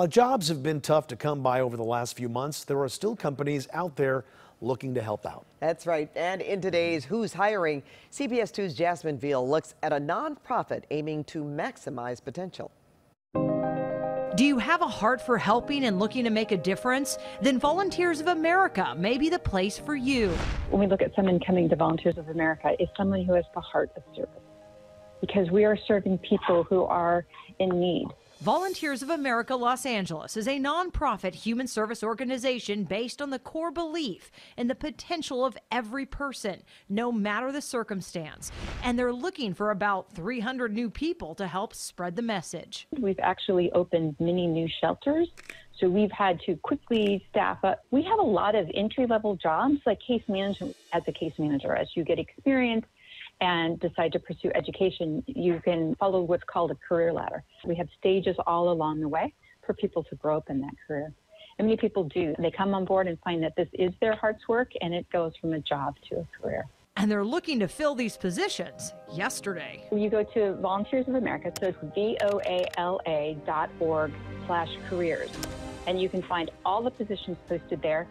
while jobs have been tough to come by over the last few months, there are still companies out there looking to help out. That's right. And in today's Who's Hiring, CBS 2's Jasmine Viel looks at a nonprofit aiming to maximize potential. Do you have a heart for helping and looking to make a difference? Then Volunteers of America may be the place for you. When we look at someone coming to Volunteers of America, is someone who has the heart of service because we are serving people who are in need. Volunteers of America Los Angeles is a nonprofit human service organization based on the core belief in the potential of every person, no matter the circumstance. And they're looking for about 300 new people to help spread the message. We've actually opened many new shelters. So we've had to quickly staff up. We have a lot of entry level jobs like case management as a case manager. As you get experience, and decide to pursue education, you can follow what's called a career ladder. We have stages all along the way for people to grow up in that career. And many people do. They come on board and find that this is their heart's work and it goes from a job to a career. And they're looking to fill these positions yesterday. You go to Volunteers of America, so it's V-O-A-L-A dot org slash careers. And you can find all the positions posted there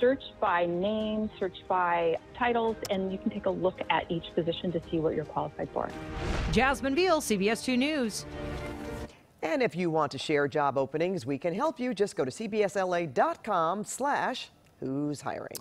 search by name, search by titles, and you can take a look at each position to see what you're qualified for. Jasmine Viel, CBS 2 News. And if you want to share job openings, we can help you. Just go to cbsla.com slash who's hiring.